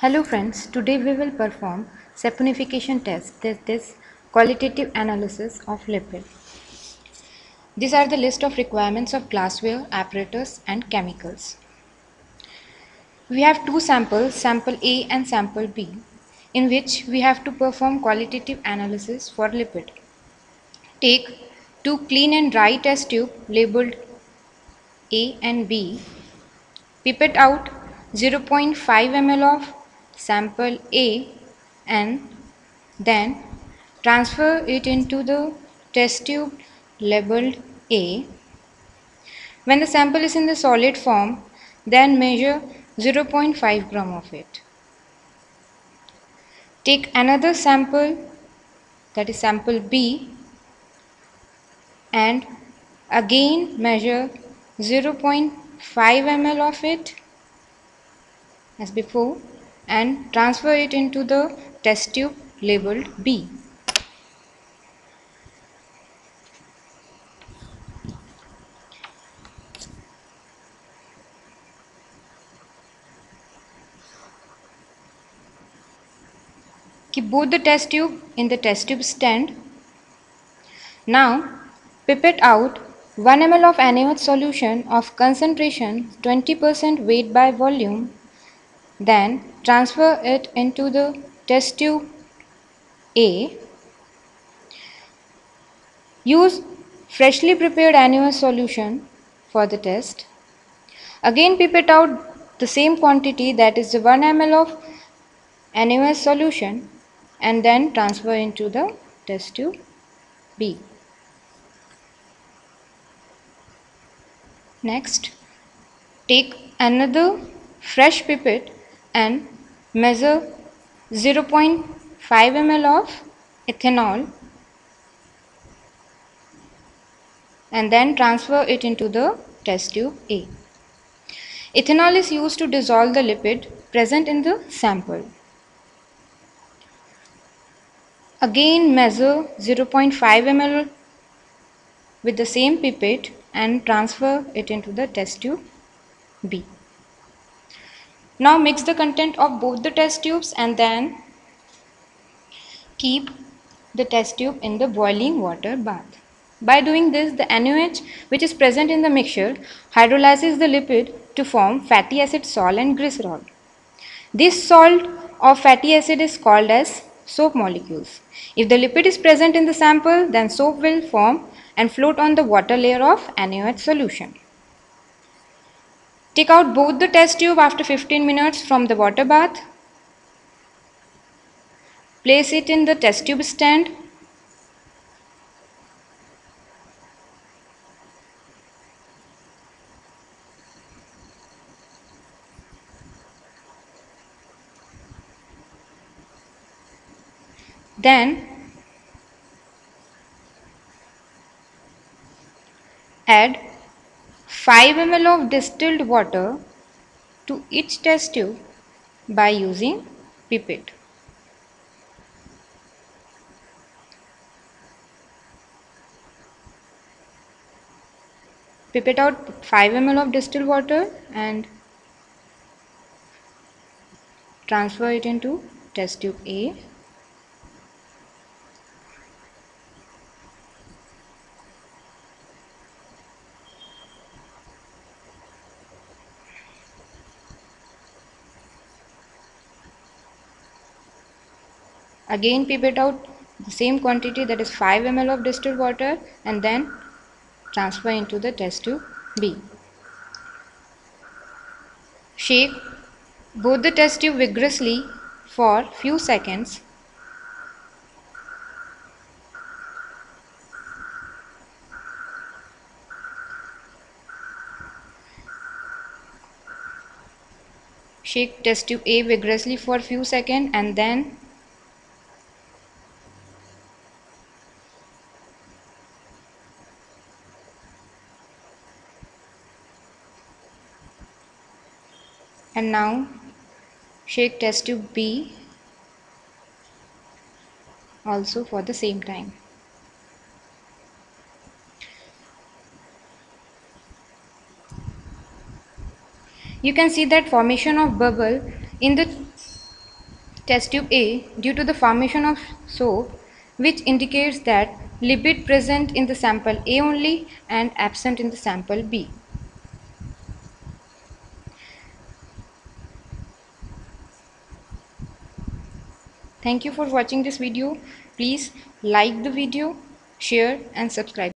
Hello friends, today we will perform saponification test that is qualitative analysis of lipid. These are the list of requirements of glassware, apparatus and chemicals. We have two samples, sample A and sample B, in which we have to perform qualitative analysis for lipid. Take two clean and dry test tube labeled A and B, pipette out 0.5 ml of sample A and then transfer it into the test tube labeled A. When the sample is in the solid form, then measure 0.5 gram of it. Take another sample that is sample B and again measure 0.5 ml of it as before and transfer it into the test tube labeled B. Keep both the test tube in the test tube stand. Now pipette out 1 ml of NaOH solution of concentration 20% weight by volume then transfer it into the test tube A. Use freshly prepared NaOH solution for the test. Again pipette out the same quantity that is the 1 ml of NaOH solution and then transfer into the test tube B. Next, take another fresh pipette and measure 0.5 ml of ethanol and then transfer it into the test tube A. Ethanol is used to dissolve the lipid present in the sample. Again measure 0.5 ml with the same pipette and transfer it into the test tube B. Now mix the content of both the test tubes and then keep the test tube in the boiling water bath. By doing this, the NaOH which is present in the mixture hydrolyzes the lipid to form fatty acid salt and glycerol. This salt of fatty acid is called as soap molecules. If the lipid is present in the sample, then soap will form and float on the water layer of NaOH solution. Take out both the test tube after 15 minutes from the water bath. Place it in the test tube stand. Then add 5 ml of distilled water to each test tube by using pipette. Pipette out 5 ml of distilled water and transfer it into test tube A. again pipette out the same quantity that is 5 ml of distilled water and then transfer into the test tube B. Shake both the test tube vigorously for few seconds shake test tube A vigorously for few seconds and then and now shake test tube B also for the same time. You can see that formation of bubble in the Test tube A due to the formation of soap which indicates that lipid present in the sample A only and absent in the sample B. Thank you for watching this video. Please like the video, share and subscribe.